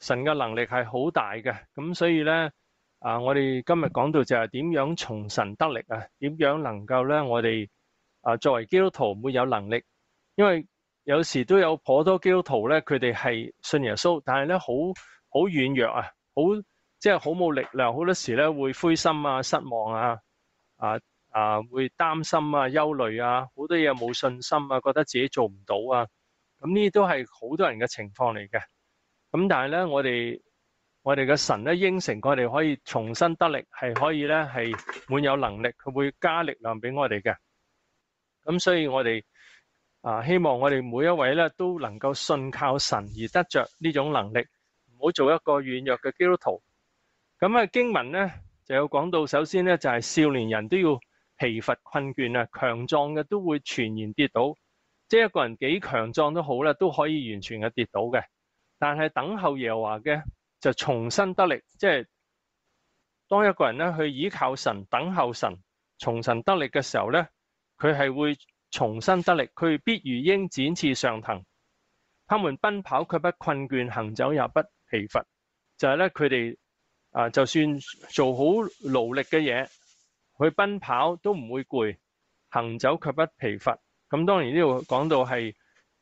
神嘅能力係好大嘅，咁所以咧，啊，我哋今日講到就係點樣從神得力啊？點樣能夠咧，我哋啊作為基督徒会有能力，因為有時都有颇多基督徒咧，佢哋係信耶穌，但係咧好好軟弱啊，好即係好冇力量，好多時咧會灰心啊、失望啊、啊啊會擔心啊、憂慮啊，好多嘢冇信心啊，覺得自己做唔到啊，咁呢啲都係好多人嘅情況嚟嘅。咁但係咧，我哋我哋嘅神咧應承我哋可以重新得力，係可以咧係滿有能力，佢會加力量俾我哋嘅。咁所以我哋啊希望我哋每一位咧都能夠信靠神而得着呢種能力，唔好做一個軟弱嘅基督徒。咁啊經文咧就有講到，首先咧就係少年人都要疲乏困倦啊，強壯嘅都會全然跌倒，即係一個人幾強壯都好啦，都可以完全嘅跌倒嘅。但係等候耶和華嘅就重新得力，即係當一個人咧去依靠神、等候神、從神得力嘅時候咧，佢係會重新得力，佢必如鹰展翅上騰，他們奔跑卻不困倦，行走也不疲乏。就係咧，佢哋啊，就算做好勞力嘅嘢，去奔跑都唔會攰，行走卻不疲乏。咁當然呢度講到係。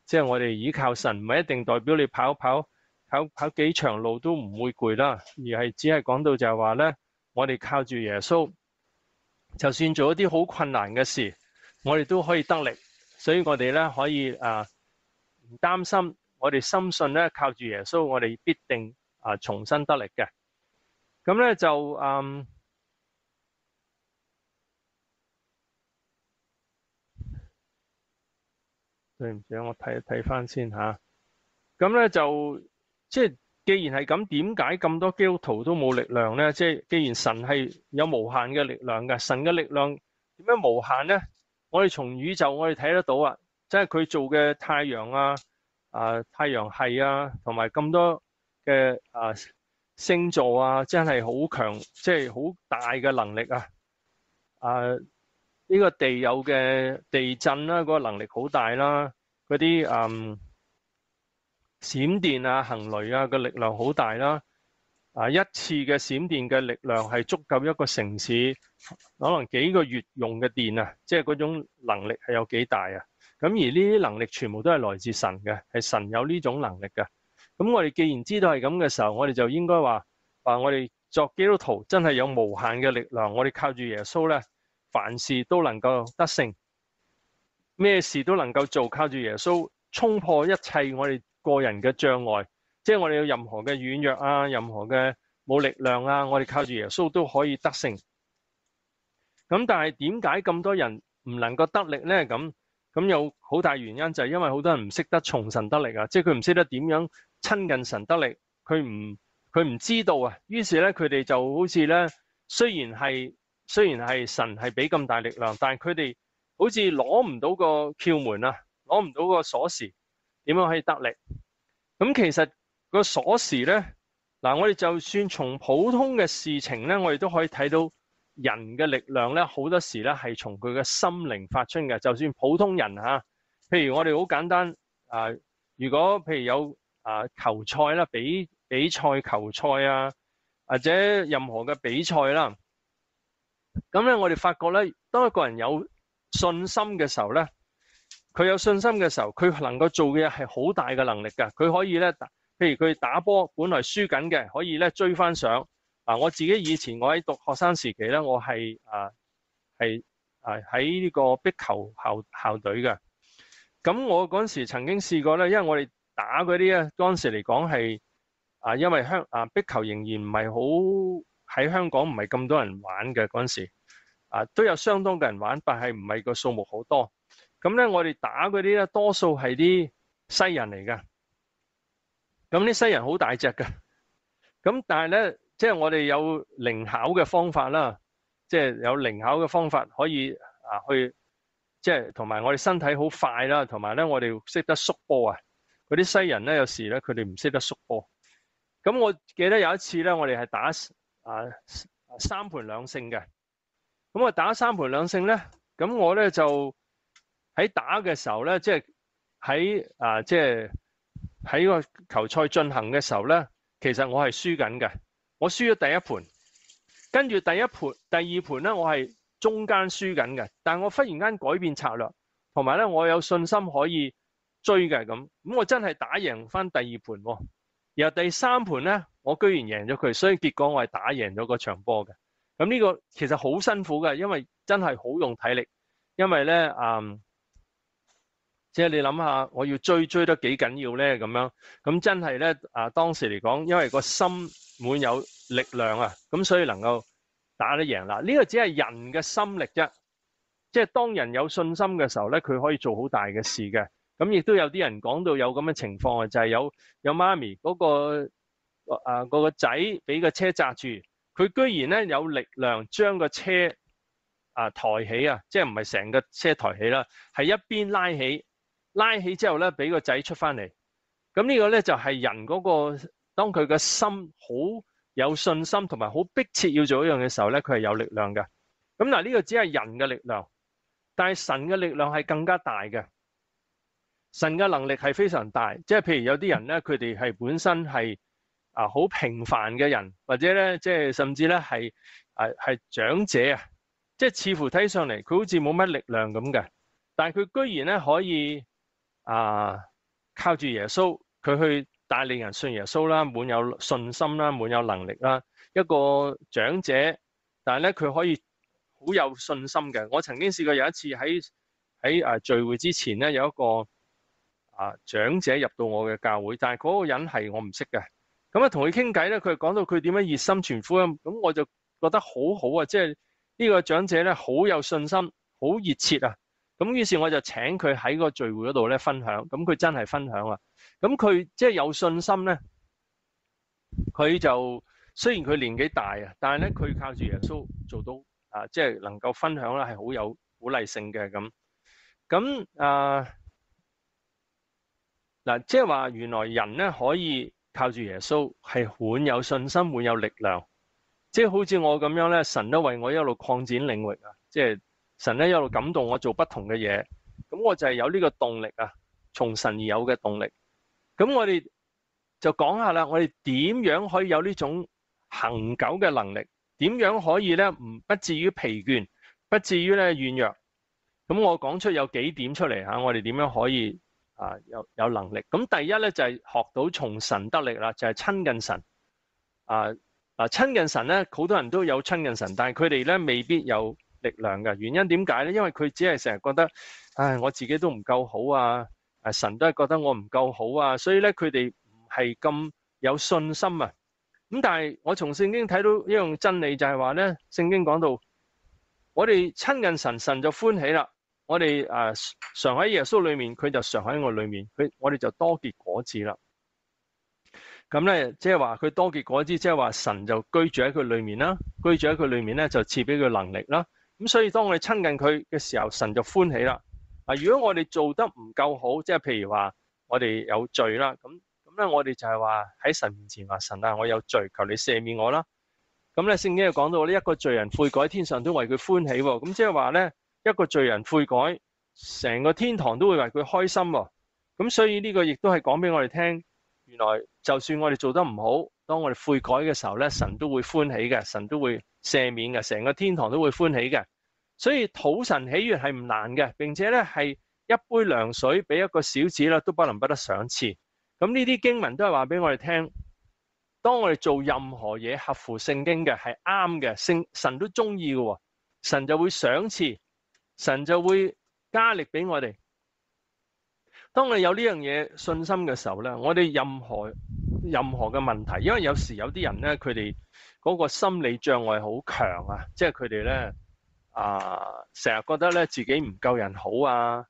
即係我哋依靠神，唔係一定代表你跑跑跑跑幾長路都唔會攰啦，而係只係講到就係話咧，我哋靠住耶穌，就算做一啲好困難嘅事，我哋都可以得力。所以我哋咧可以啊唔擔心，我哋深信咧靠住耶穌，我哋必定啊重新得力嘅。咁咧就嗯。對唔住，我睇一睇翻先吓。咁咧就即係，既然係咁，點解咁多基督徒都冇力量咧？即係，既然神係有無限嘅力量嘅，神嘅力量點樣無限咧？我哋從宇宙我哋睇得到啊，即係佢做嘅太陽啊、啊太陽系啊，同埋咁多嘅啊星座啊，真係好強，即係好大嘅能力啊！啊〜呢個地有嘅地震啦，嗰個能力好大啦。嗰啲誒閃電啊、行雷啊嘅力量好大啦。啊，一次嘅閃電嘅力量係足夠一個城市可能幾個月用嘅電啊，即係嗰種能力係有幾大啊。咁而呢啲能力全部都係來自神嘅，係神有呢種能力嘅。咁我哋既然知道係咁嘅時候，我哋就應該話話我哋作基督徒真係有無限嘅力量，我哋靠住耶穌咧。凡事都能夠得勝，咩事都能夠做，靠住耶穌衝破一切我哋個人嘅障礙，即係我哋有任何嘅軟弱啊，任何嘅冇力量啊，我哋靠住耶穌都可以得勝。咁但係點解咁多人唔能夠得力呢？咁咁有好大原因就係因為好多人唔識得從神得力啊，即係佢唔識得點樣親近神得力，佢唔佢唔知道啊。於是咧，佢哋就好似咧，雖然係。雖然係神係俾咁大力量，但系佢哋好似攞唔到個竅門啊，攞唔到個鎖匙，點樣可以得力？咁其實個鎖匙咧，嗱，我哋就算從普通嘅事情咧，我哋都可以睇到人嘅力量咧，好多時咧係從佢嘅心靈發出嘅。就算普通人吓，譬如我哋好簡單啊，如果譬如有啊球賽啦，比比賽球賽啊，或者任何嘅比賽啦。咁咧，我哋發覺咧，當一個人有信心嘅時候咧，佢有信心嘅時候，佢能夠做嘅嘢係好大嘅能力㗎。佢可以咧，譬如佢打波，本來輸緊嘅，可以咧追翻上。啊，我自己以前我喺讀學生時期咧，我係啊係啊喺呢個壁球校校隊嘅。咁我嗰陣時曾經試過咧，因為我哋打嗰啲咧，嗰陣時嚟講係啊，因為香啊壁球仍然唔係好。喺香港唔係咁多人玩嘅嗰陣時，啊都有相當嘅人玩，但係唔係個數目好多。咁咧，我哋打嗰啲咧，多數係啲西人嚟㗎。咁啲西人好大隻㗎，咁但係咧，即係我哋有靈巧嘅方法啦，即係有靈巧嘅方法可以啊去，即係同埋我哋身體好快啦，同埋咧我哋識得縮波啊。嗰啲西人咧有時咧佢哋唔識得縮波。咁我記得有一次咧，我哋係打啊三盤兩勝嘅。咁我打三盤兩勝咧，咁我咧就喺打嘅時候咧，即係喺啊即系喺個球賽進行嘅時候咧。其實我係輸緊嘅，我輸咗第一盤，跟住第一盤、第二盤咧，我係中間輸緊嘅。但系我忽然間改變策略，同埋咧，我有信心可以追嘅咁。咁我真係打贏翻第二盤，然后第三盤咧，我居然贏咗佢，所以結果我係打贏咗個場波嘅。咁呢個其實好辛苦嘅，因為真係好用體力，因為咧，嗯。即係你諗下，我要追追得幾緊要咧？咁樣咁真係咧啊！當時嚟講，因為個心滿有力量啊，咁所以能夠打得贏啦。呢個只係人嘅心力啫。即係當人有信心嘅時候咧，佢可以做好大嘅事嘅。咁亦都有啲人講到有咁嘅情況啊，就係有有媽咪嗰個啊嗰個仔俾個車砸住，佢居然咧有力量將個車啊抬起啊，即係唔係成個車抬起啦，係一邊拉起。拉起之後咧，俾個仔出翻嚟。咁呢個咧就係人嗰個，當佢嘅心好有信心，同埋好迫切要做一樣嘅時候咧，佢係有力量嘅。咁嗱，呢個只係人嘅力量，但係神嘅力量係更加大嘅。神嘅能力係非常大，即係譬如有啲人咧，佢哋係本身係啊好平凡嘅人，或者咧即係甚至咧係啊係長者啊，即係似乎睇上嚟佢好似冇乜力量咁嘅，但係佢居然咧可以。啊！靠住耶穌，佢去帶領人信耶穌啦，滿有信心啦，滿有能力啦。一個長者，但係咧佢可以好有信心嘅。我曾經試過有一次喺喺誒聚會之前咧，有一個啊長者入到我嘅教會，但係嗰個人係我唔識嘅。咁啊同佢傾偈咧，佢講到佢點樣熱心傳福音，咁我就覺得好好啊！即係呢個長者咧好有信心，好熱切啊！咁於是我就請佢喺個聚會嗰度咧分享，咁佢真係分享啊！咁佢即係有信心咧，佢就雖然佢年紀大啊，但係咧佢靠住耶穌做到啊，即係能夠分享咧係好有鼓勵性嘅咁。咁啊嗱，即係話原來人咧可以靠住耶稣係滿有信心、滿有力量，即系好似我咁樣咧，神都為我一路擴展領域啊，即系。神咧一路感動我做不同嘅嘢，咁我就係有呢個動力啊，從神而有嘅動力。咁我哋就講下啦，我哋點樣可以有呢種恒久嘅能力？點樣可以咧唔不至於疲倦，不至於咧軟弱？咁我講出有幾點出嚟吓，我哋點樣可以啊有有能力？咁第一咧就係學到從神得力啦，就係親近神。啊啊親近神咧，好多人都有親近神，但係佢哋咧未必有。力量嘅原因點解咧？因為佢只係成日覺得，唉，我自己都唔夠好啊！誒，神都係覺得我唔夠好啊，所以咧佢哋唔係咁有信心啊。咁但係我從聖經睇到一樣真理就係話咧，聖經講到我哋親近神，神就歡喜啦。我哋誒常喺耶穌裏面，佢就常喺我裏面，佢我哋就多结果子啦。咁咧，即係話佢多结果子，即係話神就居住喺佢裏面啦，居住喺佢裏面咧就赐俾佢能力啦。咁所以當我哋親近佢嘅時候，神就歡喜啦。啊，如果我哋做得唔夠好，即係譬如話我哋有罪啦，咁咁咧我哋就係話喺神面前話神啊，我有罪，求你赦免我啦。咁咧聖經又講到呢一個罪人悔改，天上都為佢歡喜。咁即係話咧一個罪人悔改，成個天堂都會為佢開心喎。咁所以呢個亦都係講俾我哋聽，原來就算我哋做得唔好，當我哋悔改嘅時候咧，神都會歡喜嘅，神都會。赦免嘅，成個天堂都會歡喜嘅，所以討神喜悅係唔難嘅，並且咧係一杯涼水俾一個小子啦，都不能不得賞賜。咁呢啲經文都係話俾我哋聽，當我哋做任何嘢合乎聖經嘅係啱嘅，圣神都中意嘅，神就會賞賜，神就會加力俾我哋。當我哋有呢樣嘢信心嘅時候咧，我哋任何任何嘅問題，因為有時有啲人咧，佢哋。嗰個心理障礙好強啊！即係佢哋咧啊，成日覺得咧自己唔夠人好啊，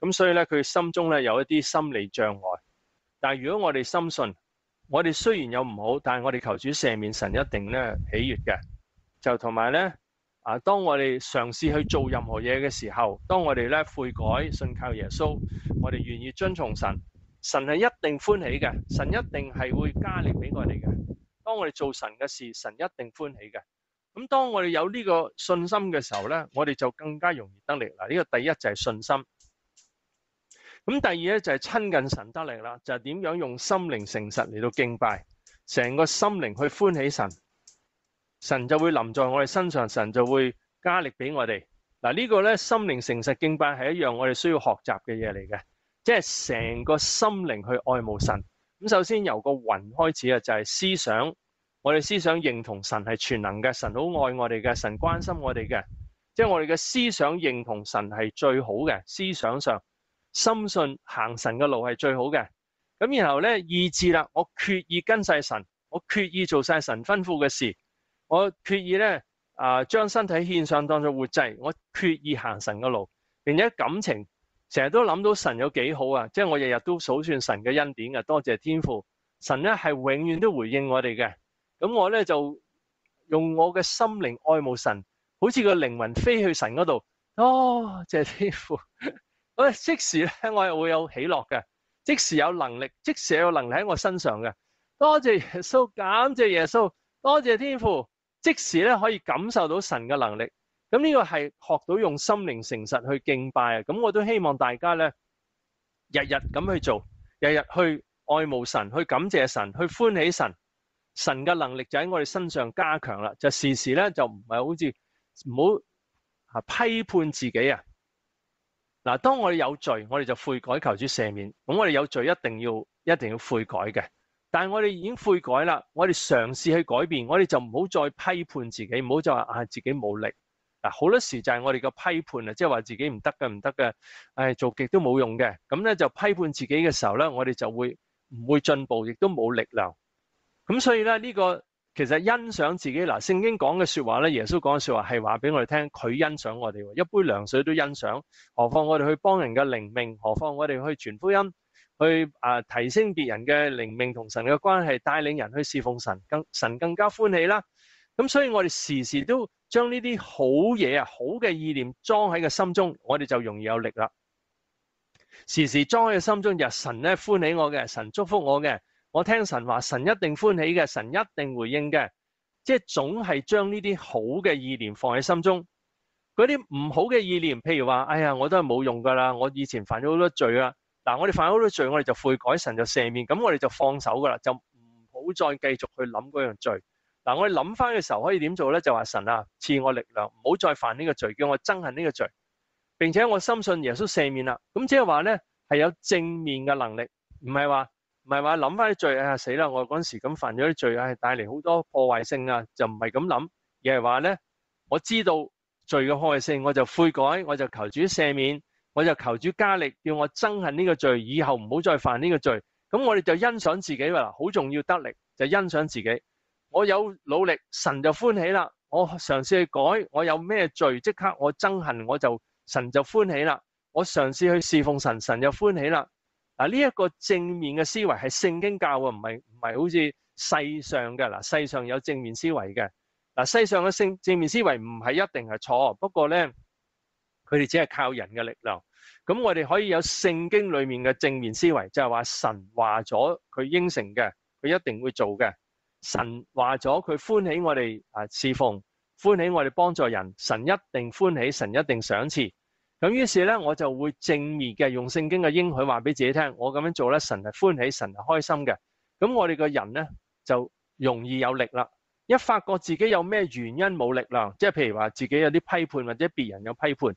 咁所以咧佢心中咧有一啲心理障礙。但係如果我哋深信我哋雖然有唔好，但係我哋求主赦免，神一定咧喜悅嘅。就同埋咧啊，當我哋嘗試去做任何嘢嘅時候，當我哋咧悔改、信靠耶穌，我哋願意遵從神，神係一定歡喜嘅，神一定係會加力俾我哋嘅。當我哋做神嘅事，神一定歡喜嘅。咁當我哋有呢個信心嘅時候咧，我哋就更加容易得力啦。呢個第一就係信心。咁第二咧就係親近神得力啦，就係點樣用心靈誠實嚟到敬拜，成個心靈去歡喜神，神就會臨在我哋身上，神就會加力俾我哋。嗱呢個咧心靈誠實敬拜係一樣我哋需要學習嘅嘢嚟嘅，即係成個心靈去愛慕神。咁首先由個魂開始啊，就係思想，我哋思想認同神係全能嘅，神好愛我哋嘅，神關心我哋嘅，即係我哋嘅思想認同神係最好嘅思想上。深信行神嘅路係最好嘅，咁然後咧意志啦，我決意跟晒神，我決意做晒神吩咐嘅事，我決意咧啊將身體獻上當作活祭，我決意行神嘅路，並且感情成日都諗到神有幾好啊，即係我日日都數算神嘅恩典嘅，多謝天父，神咧係永遠都回應我哋嘅，咁我咧就用我嘅心靈愛慕神，好似個靈魂飛去神嗰度，多謝天父。即時咧，我係會有喜樂嘅，即時有能力，即時有能力喺我身上嘅。多謝耶穌，感謝耶穌，多謝天父，即時咧可以感受到神嘅能力。咁呢個係學到用心靈誠實去敬拜啊！咁我都希望大家咧，日日咁去做，日日去愛慕神，去感謝神，去歡喜神。神嘅能力就喺我哋身上加強啦，就時時咧就唔係好似唔好啊批判自己啊。嗱，當我哋有罪，我哋就悔改求主赦免。咁我哋有罪，一定要一定要悔改嘅。但係我哋已經悔改啦，我哋嘗試去改變，我哋就唔好再批判自己，唔好再話啊自己冇力。嗱，好多時就係我哋嘅批判啊，即係話自己唔得嘅，唔得嘅，誒做極都冇用嘅。咁咧就批判自己嘅時候咧，我哋就會唔會進步，亦都冇力量。咁所以咧呢個。其實欣賞自己嗱，聖經講嘅說話咧，耶穌講嘅說話係話俾我哋聽，佢欣賞我哋，一杯涼水都欣賞，何況我哋去幫人嘅靈命，何況我哋去傳福音，去啊提升別人嘅靈命同神嘅關係，帶領人去侍奉神，更神更加歡喜啦。咁所以我哋時時都將呢啲好嘢啊，好嘅意念裝喺個心中，我哋就容易有力啦。時時裝喺個心中，日神咧歡喜我嘅，神祝福我嘅。我聽神話，神一定歡喜嘅，神一定回應嘅，即係總係將呢啲好嘅意念放喺心中。嗰啲唔好嘅意念，譬如話，哎呀，我都係冇用噶啦，我以前犯咗好多罪啊。嗱，我哋犯咗好多罪，我哋就悔改，神就赦免，咁我哋就放手噶啦，就唔好再繼續去諗嗰樣罪。嗱，我哋諗翻嘅時候可以點做咧？就話神啊，賜我力量，唔好再犯呢個罪，叫我憎恨呢個罪，並且我深信耶穌赦免啦。咁即係話咧，係有正面嘅能力，唔係話。唔係話諗翻啲罪啊死啦！我嗰陣時咁犯咗啲罪啊，係帶嚟好多破壞性啊，就唔係咁諗，而係話咧，我知道罪嘅破壞性，我就悔改，我就求主赦免，我就求主加力，叫我憎恨呢个罪，以后唔好再犯呢个罪。咁我哋就欣赏自己啦，好重要得力就欣赏自己。我有努力，神就欢喜啦。我尝试去改，我有咩罪，即刻我憎恨，我就神就欢喜啦。我尝试去侍奉神，神就欢喜啦。嗱，呢一个正面嘅思维系圣经教啊，唔系唔系好似世上嘅。嗱，世上有正面思维嘅。嗱，世上嘅正正面思维唔系一定系错，不过咧，佢哋只係靠人嘅力量。咁我哋可以有聖經裏面嘅正面思維，就係話神話咗佢應承嘅，佢一定會做嘅。神話咗佢歡喜我哋啊侍奉，歡喜我哋幫助人，神一定歡喜，神一定賞賜。咁於是咧，我就會正面嘅用聖經嘅應許話俾自己聽，我咁樣做咧，神係歡喜，神係開心嘅。咁我哋個人咧就容易有力啦。一發覺自己有咩原因冇力量，即係譬如話自己有啲批判或者別人有批判，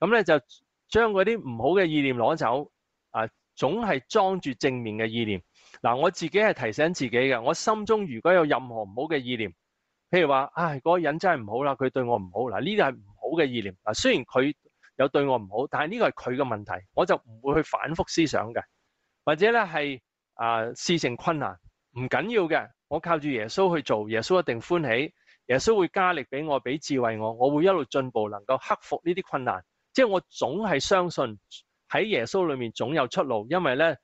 咁咧就將嗰啲唔好嘅意念攞走，啊，總係裝住正面嘅意念。嗱，我自己係提醒自己嘅，我心中如果有任何唔好嘅意念，譬如話，唉，嗰個人真係唔好啦，佢對我唔好，嗱，呢啲係唔好嘅意念。嗱，雖然佢有對我唔好，但係呢個係佢嘅問題，我就唔會去反覆思想嘅。或者咧係啊，事情困難唔緊要嘅，我靠住耶穌去做，耶穌一定歡喜，耶穌會加力俾我，俾智慧我，我會一路進步，能夠克服呢啲困難。即係我總係相信喺耶穌裏面總有出路，因為咧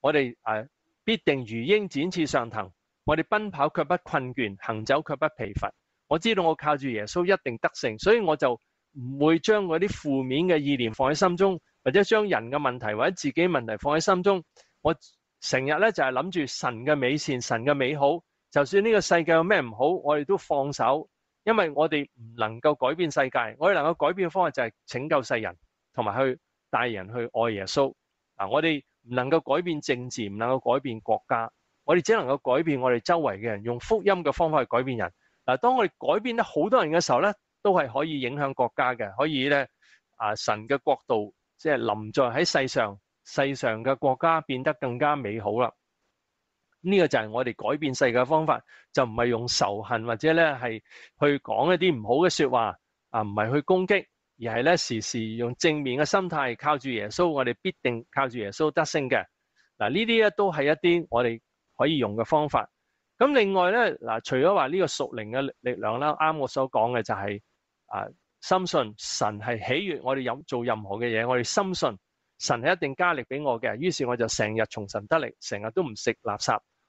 我哋誒必定如鷹展翅上騰。我哋奔跑卻不困倦，行走卻不疲乏。我知道我靠住耶穌一定得勝，所以我就唔會將嗰啲負面嘅意念放喺心中，或者將人嘅問題或者自己問題放喺心中。我成日咧就係諗住神嘅美善、神嘅美好。就算呢個世界有咩唔好，我哋都放手，因為我哋唔能夠改變世界。我哋能夠改變嘅方法就係拯救世人，同埋去帶人去愛耶穌。嗱，我哋唔能夠改變政治，唔能夠改變國家。我哋只能夠改變我哋周圍嘅人，用福音嘅方法去改變人。嗱，當我哋改變得好多人嘅時候咧，都係可以影響國家嘅，可以咧啊神嘅国度即係臨在喺世上，世上嘅國家變得更加美好啦。呢個就係我哋改變世界嘅方法，就唔係用仇恨或者咧係去講一啲唔好嘅說話啊，唔係去攻擊，而係咧時時用正面嘅心態，靠住耶穌，我哋必定靠住耶穌得勝嘅。嗱，呢啲咧都係一啲我哋。可以用嘅方法。咁另外咧，嗱，除咗話呢個屬靈嘅力量啦，啱我所講嘅就係啊，深信神係喜悅我哋有做任何嘅嘢，我哋深信神係一定加力俾我嘅。於是我就成日從神得力，成日都唔食垃圾，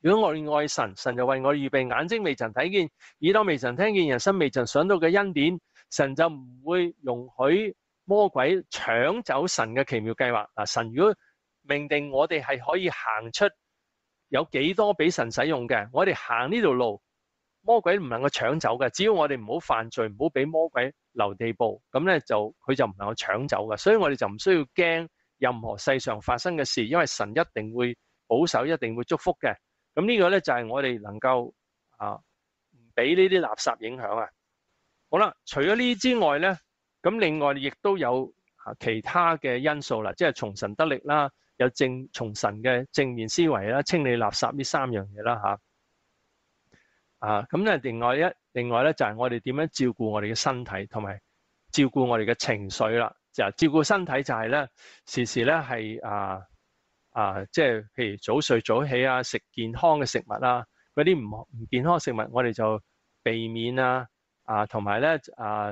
如果我哋愛神，神就為我預備眼睛未曾睇見，耳朵未曾聽見，人生未曾想到嘅恩典。神就唔會容許魔鬼搶走神嘅奇妙計劃。嗱，神如果命定我哋係可以行出有幾多俾神使用嘅，我哋行呢條路。魔鬼唔能夠搶走嘅，只要我哋唔好犯罪，唔好俾魔鬼留地步，咁咧就佢就唔能夠搶走嘅。所以我哋就唔需要驚任何世上發生嘅事，因為神一定會保守，一定會祝福嘅。咁呢個咧就係我哋能夠啊唔俾呢啲垃圾影響啊。好啦，除咗呢之外咧，咁另外亦都有其他嘅因素啦，即係從神得力啦，有正從神嘅正面思維啦，清理垃圾呢三樣嘢啦吓。啊，咁咧，另外一，另外咧就係我哋點樣照顧我哋嘅身體，同埋照顧我哋嘅情緒啦。就照顧身體就係咧，時時咧係啊啊，即係譬如早睡早起啊，食健康嘅食物啊，嗰啲唔唔健康嘅食物我哋就避免啊。啊，同埋咧啊，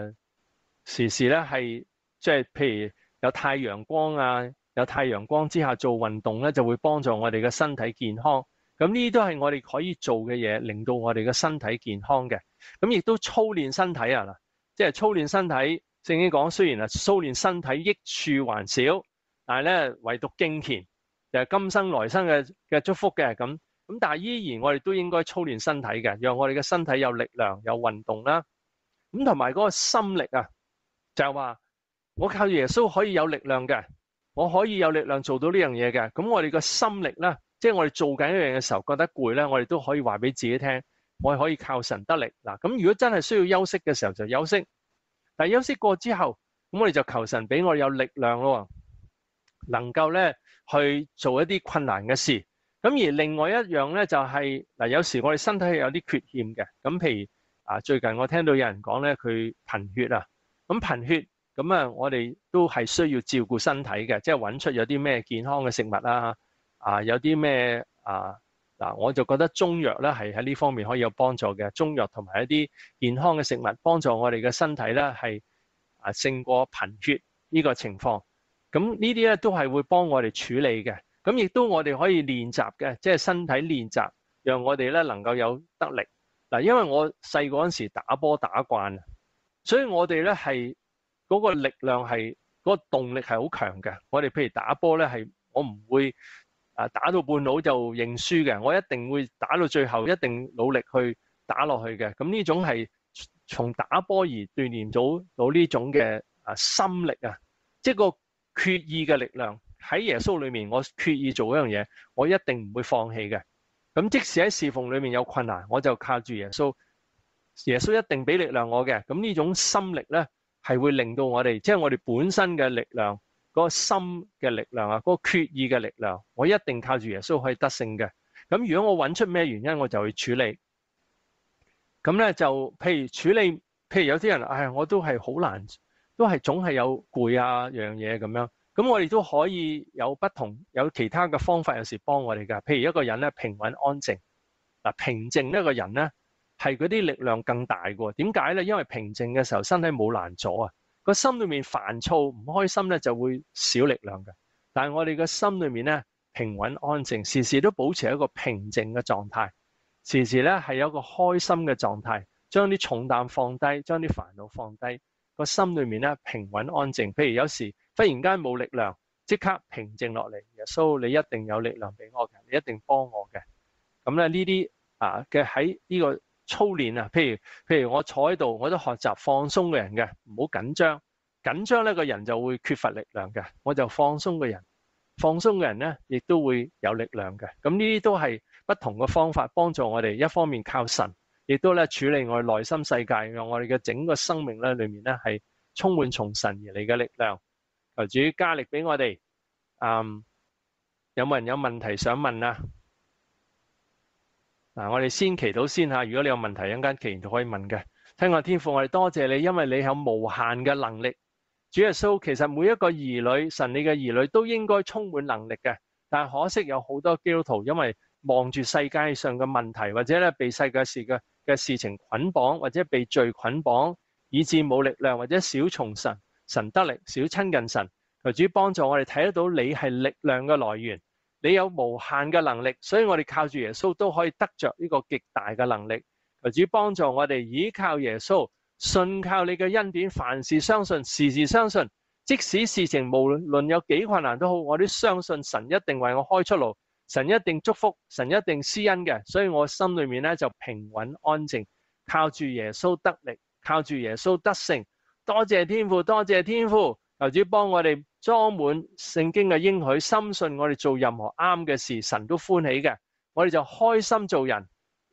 時時咧係即係譬如有太陽光啊，有太陽光之下做運動咧，就會幫助我哋嘅身體健康。咁呢啲都係我哋可以做嘅嘢，令到我哋嘅身體健康嘅。咁亦都操練身體啊，嗱，即係操練身體。正經講，雖然啊，操練身體益處還少，但係咧，唯獨敬虔就係今生來生嘅嘅祝福嘅。咁咁，但係依然我哋都應該操練身體嘅，讓我哋嘅身體有力量、有運動啦。咁同埋嗰個心力啊，就係話我靠耶穌可以有力量嘅，我可以有力量做到呢樣嘢嘅。咁我哋個心力咧。即係我哋做緊一樣嘅時候，覺得攰咧，我哋都可以話俾自己聽，我係可以靠神得力嗱。咁如果真係需要休息嘅時候就休息，但係休息過之後，咁我哋就求神俾我哋有力量咯，能夠咧去做一啲困難嘅事。咁而另外一樣咧就係嗱，有時我哋身體有啲缺陷嘅。咁譬如啊，最近我聽到有人講咧，佢貧血啊，咁貧血咁啊，我哋都係需要照顧身體嘅，即係揾出有啲咩健康嘅食物啊。啊，有啲咩啊嗱，我就覺得中藥咧係喺呢方面可以有幫助嘅。中藥同埋一啲健康嘅食物，幫助我哋嘅身體咧係啊勝過貧血呢個情況。咁呢啲咧都係會幫我哋處理嘅。咁亦都我哋可以練習嘅，即係身體練習，讓我哋咧能夠有得力嗱。因為我細個嗰陣時打波打慣，所以我哋咧係嗰個力量係嗰個動力係好強嘅。我哋譬如打波咧係我唔會。啊！打到半路就認輸嘅，我一定會打到最後，一定努力去打落去嘅。咁呢種係從打波而鍛鍊到到呢種嘅啊心力啊，即係個決意嘅力量喺耶穌裏面，我決意做一樣嘢，我一定唔會放棄嘅。咁即使喺侍奉裏面有困難，我就靠住耶穌，耶穌一定俾力量我嘅。咁呢種心力咧，係會令到我哋，即係我哋本身嘅力量，嗰個心嘅力量啊，嗰個決意嘅力量，我一定靠住耶穌可以得勝嘅。咁如果我揾出咩原因，我就去處理。咁咧就譬如處理，譬如有啲人，唉，我都係好難，都係總係有攰啊樣嘢咁樣。咁我哋都可以有不同，有其他嘅方法，有時幫我哋噶。譬如一個人咧平穩安靜，嗱平靜一個人咧係嗰啲力量更大嘅。點解咧？因為平靜嘅時候身體冇攔阻啊，個心裏面煩躁唔開心咧就會少力量嘅。但係我哋嘅心裏面咧平穩安靜，時時都保持一個平靜嘅狀態。時時咧係有一個開心嘅狀態，將啲重擔放低，將啲煩惱放低，個心裏面咧平穩安靜。譬如有時忽然間冇力量，即刻平靜落嚟。耶稣，你一定有力量俾我嘅，你一定幫我嘅。咁咧呢啲啊嘅喺呢個操練啊，譬如譬如我坐喺度，我都學習放鬆嘅人嘅，唔好緊張。緊張咧個人就會缺乏力量嘅，我就放鬆嘅人。放鬆嘅人咧，亦都會有力量嘅。咁呢啲都係不同嘅方法，幫助我哋一方面靠神，亦都咧處理我哋內心世界，让我哋嘅整個生命咧裏面咧係充滿從神而嚟嘅力量。求主加力俾我哋。嗯，有冇人有問題想問啊？嗱，我哋先祈禱先吓。如果你有問題，一陣間祈完就可以問嘅。聽我天父，我哋多謝你，因為你有無限嘅能力。主耶穌，其實每一個兒女，神你嘅兒女都應該充滿能力嘅，但係可惜有好多基督徒因為望住世界上嘅問題，或者咧被世界事嘅嘅事情捆綁，或者被罪捆綁，以致冇力量，或者少從神神得力，少親近神。求主幫助我哋睇得到你係力量嘅來源，你有無限嘅能力，所以我哋靠住耶穌都可以得着呢個極大嘅能力。求主幫助我哋依靠耶穌。信靠你嘅恩典，凡事相信，時時相信，即使事情無論有幾困難都好，我都相信神一定為我開出路，神一定祝福，神一定施恩嘅，所以我心里面咧就平稳安静，靠住耶稣得力，靠住耶稣得胜。多谢天父，多谢天父，求主帮我哋装满圣经嘅应许，深信我哋做任何啱嘅事，神都欢喜嘅，我哋就开心做人，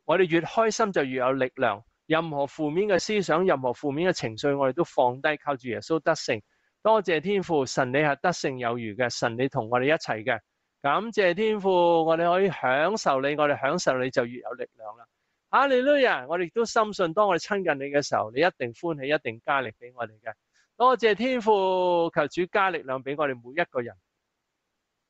我哋越开心就越有力量。任何负面嘅思想，任何负面嘅情绪，我哋都放低，靠住耶稣得胜。多谢天父，神你系得胜有余嘅，神你同我哋一齐嘅。感謝天父，我哋可以享受你，我哋享受你就越有力量啦。哈利路亞！我哋都深信，當我哋親近你嘅時候，你一定歡喜，一定加力俾我哋嘅。多謝天父，求主加力量俾我哋每一個人，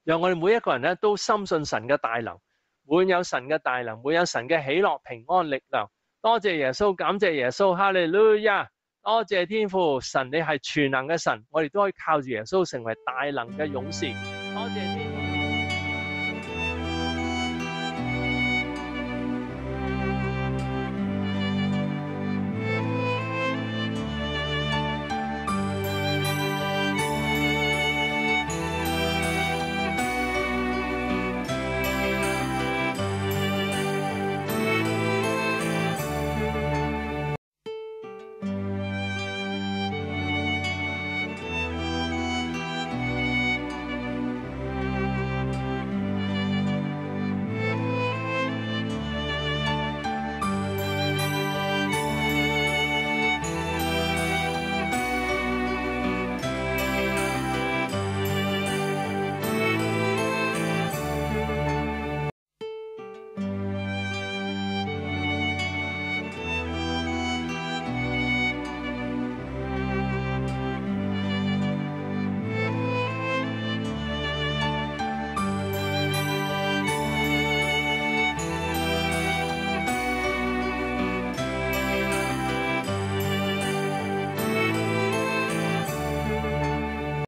讓我哋每一個人咧都深信神嘅大能，滿有神嘅大能，滿有神嘅喜樂、平安、力量。多謝耶穌，感謝耶穌，哈利路亞！多謝天父，神你係全能嘅神，我哋都可以靠住耶穌成為大能嘅勇士。多謝天。